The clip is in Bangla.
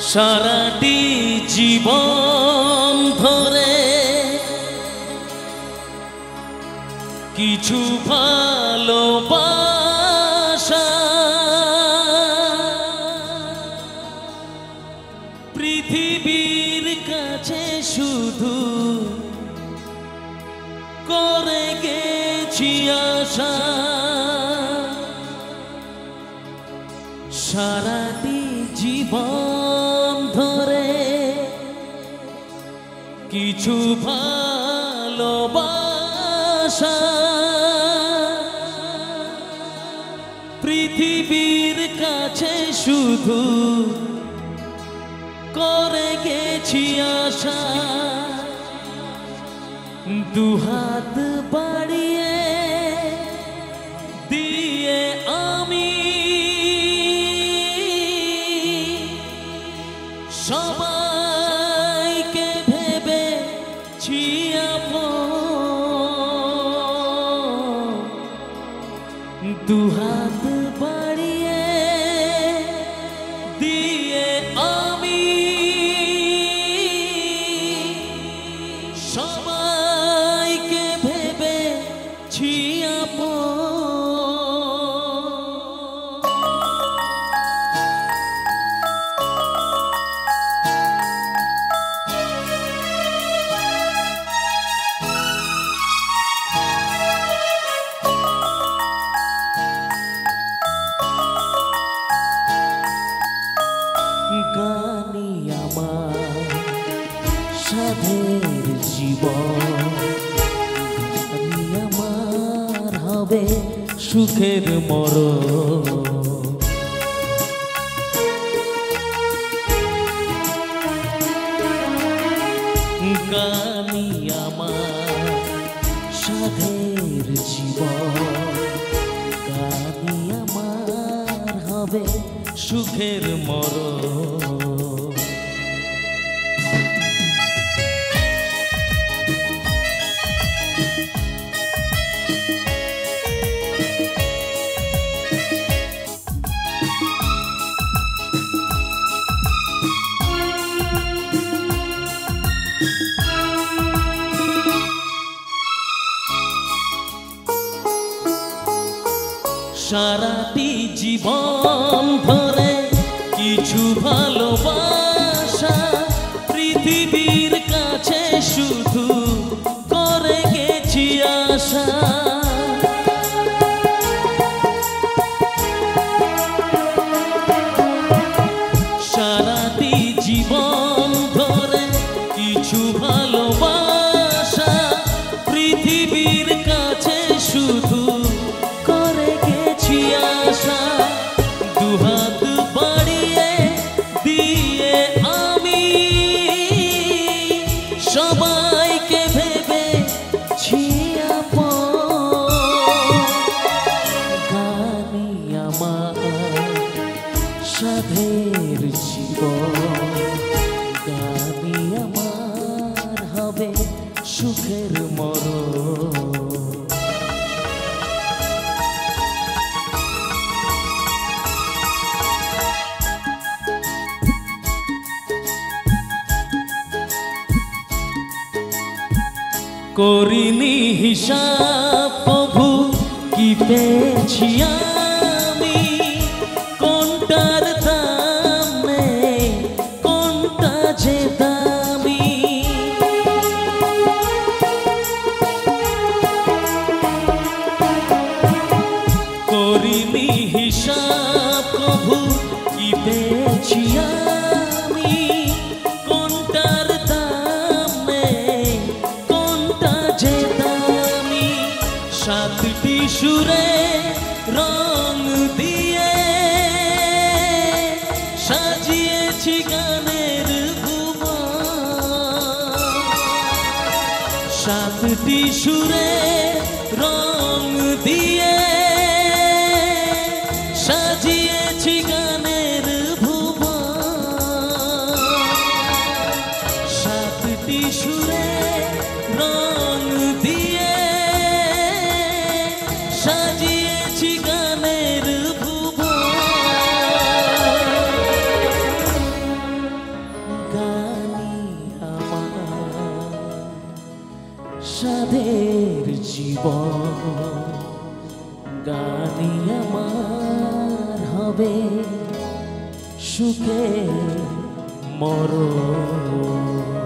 সারাটি জীবন ধরে কিছু ভালোবাসা পৃথিবীর কাছে শুধু করে গেছি আশা। সারাটি কিছু ভালোবাসা। পৃথিবীর কাছে শুধু করে গেছি আশা। দুহাত বাড়িয়ে দুহাত বাড়িয়ে গানি আমার সাধের জীবন। আমার হবে সুখের মরণ। গানি আমার সাধের জীবন। সুখের মরণ। সারাটি জীবন কিছু ভালোবাসা পৃথিবীর কাছে শুধু সাধের জীবন। গানি আমার হবে সুখের মরণ। করিনি হিসাব প্রভু কি পেয়েছি হিসাব প্রভু, কি পেয়েছি আমি? কোনটার দাম, কোনটা যে দামি? সাতটি সুরে রং দিয়ে সাজিয়েছি গানের সাতটি সুরে রং আমাদের জীবন। গানি আমার হবে সুখে মরণ।